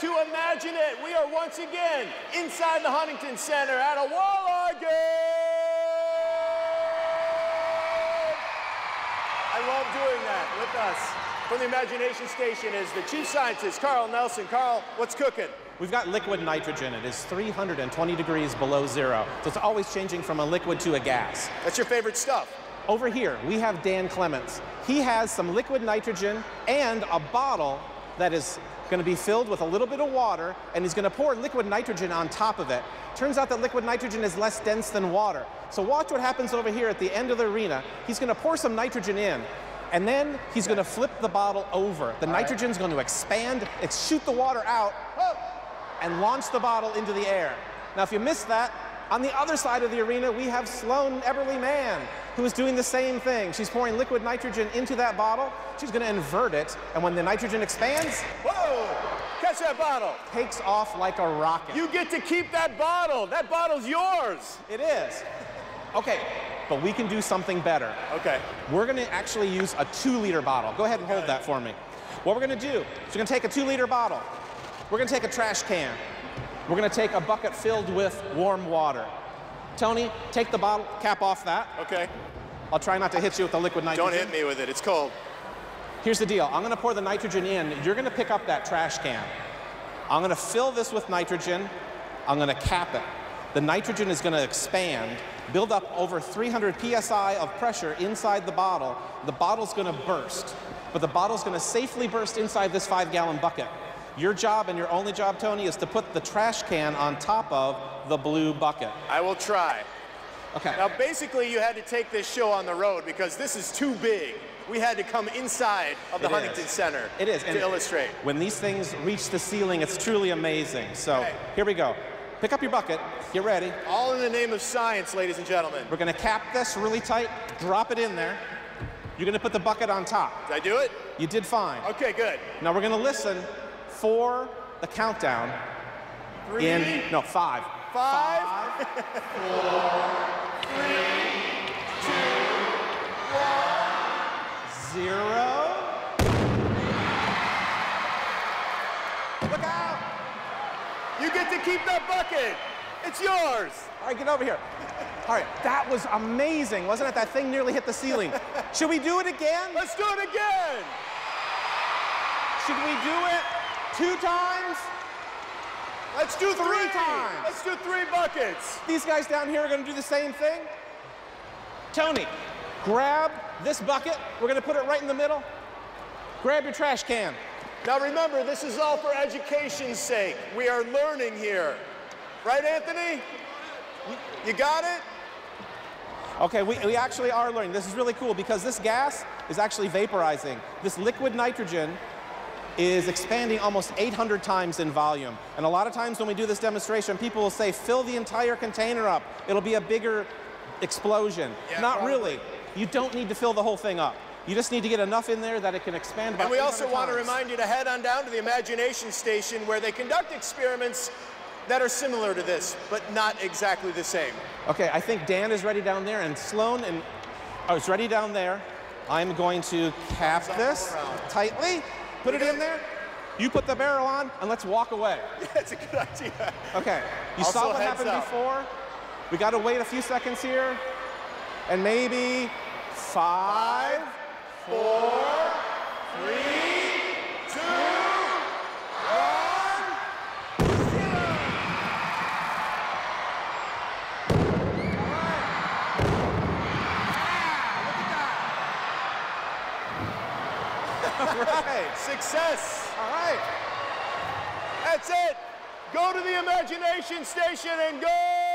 to imagine it. We are once again inside the Huntington Center at a walleye game. I love doing that with us. From the Imagination Station is the chief scientist, Carl Nelson. Carl, what's cooking? We've got liquid nitrogen. It is 320 degrees below zero. So it's always changing from a liquid to a gas. That's your favorite stuff. Over here, we have Dan Clements. He has some liquid nitrogen and a bottle that is going to be filled with a little bit of water, and he's going to pour liquid nitrogen on top of it. Turns out that liquid nitrogen is less dense than water. So watch what happens over here at the end of the arena. He's going to pour some nitrogen in, and then he's going to flip the bottle over. The nitrogen's going to expand, it's shoot the water out, and launch the bottle into the air. Now, if you missed that, on the other side of the arena, we have Sloan Eberly Mann, who is doing the same thing. She's pouring liquid nitrogen into that bottle. She's going to invert it, and when the nitrogen expands, Whoa! Catch that bottle. takes off like a rocket. You get to keep that bottle. That bottle's yours. It is. Okay, but we can do something better. Okay. We're going to actually use a two-liter bottle. Go ahead and hold that for me. What we're going to do is we're going to take a two-liter bottle. We're going to take a trash can. We're going to take a bucket filled with warm water. Tony, take the bottle cap off that. Okay. I'll try not to hit you with the liquid nitrogen. Don't hit me with it. It's cold. Here's the deal. I'm going to pour the nitrogen in. You're going to pick up that trash can. I'm going to fill this with nitrogen. I'm going to cap it. The nitrogen is going to expand, build up over 300 psi of pressure inside the bottle. The bottle's going to burst, but the bottle's going to safely burst inside this five gallon bucket. Your job and your only job, Tony, is to put the trash can on top of the blue bucket. I will try. Okay. Now, basically, you had to take this show on the road because this is too big. We had to come inside of the It Huntington is. Center It is. to and illustrate. When these things reach the ceiling, it's truly amazing. So Okay. here we go. Pick up your bucket. Get ready. All in the name of science, ladies and gentlemen. We're going to cap this really tight, drop it in there. You're going to put the bucket on top. Did I do it? You did fine. Okay, good. Now we're going to listen for the countdown Three, in, no, five. five, Zero. Look out. you get to keep that bucket. It's yours. All right, get over here. All right, that was amazing, wasn't it? That thing nearly hit the ceiling. Should we do it again? Let's do it again. Should we do it two times? Let's do three, Three times. Let's do three buckets. These guys down here are going to do the same thing. Tony, grab this bucket. We're going to put it right in the middle. Grab your trash can. Now remember, this is all for education's sake. We are learning here. Right, Anthony? You got it? Okay, we, we actually are learning. This is really cool because this gas is actually vaporizing. This liquid nitrogen is expanding almost 800 times in volume. And a lot of times when we do this demonstration, people will say, fill the entire container up. It'll be a bigger explosion. Yeah, Not probably. really. You don't need to fill the whole thing up. You just need to get enough in there that it can expand And we also 800 want to remind you to head on down to the Imagination Station where they conduct experiments that are similar to this, but not exactly the same. Okay, I think Dan is ready down there, and Sloan and oh, it's ready down there. I'm going to cap this tightly, put it in there. You put the barrel on, and let's walk away. That's a good idea. Okay, you Also, saw what happened up. before. We got to wait a few seconds here, and maybe five, four, Three, two, right. success. All right. That's it. Go to the Imagination Station and go